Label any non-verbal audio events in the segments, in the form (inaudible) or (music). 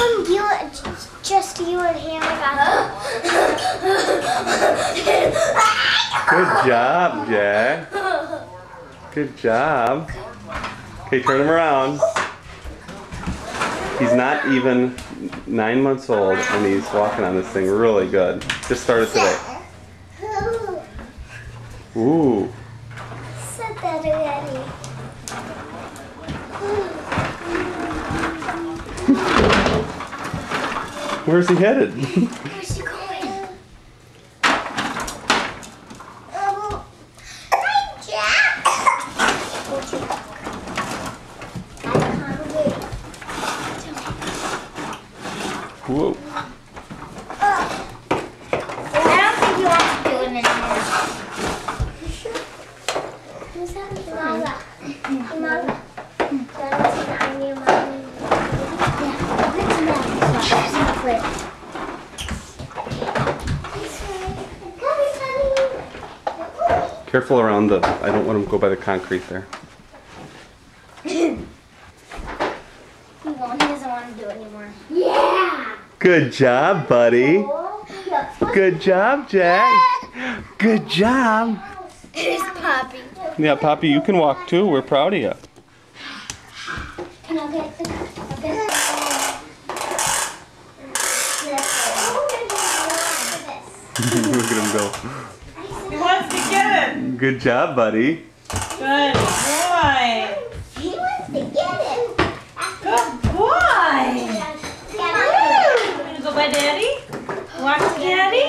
Um, you, just you and Hannah got Good job, Jack. Good job. Okay, turn him around. He's not even nine months old and he's walking on this thing really good. Just started today. Ooh. said that already. Where's he headed? Where's he going? Um, hi, Jack. I'm hungry. Whoa. I don't think you want to do it anymore. Who's that? Mama. Mama. Jonathan, I need mommy. Yeah, let's now. Flip. Careful around the. I don't want him to go by the concrete there. He won't. He doesn't want to do it anymore. Yeah. Good job, buddy. Good job, Jack. Good job. Here's Poppy. Yeah, Poppy, you can walk too. We're proud of you. Can I get the? (laughs) Look at him go. He wants get it. Good job, buddy. Good boy. He wants to get it. Good boy. Yeah. You gonna go by daddy? Walk with daddy?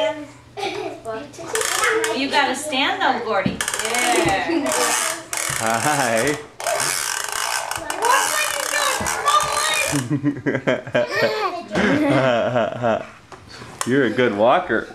You gotta stand though, Gordy. Yeah. Hi. (laughs) You're a good walker.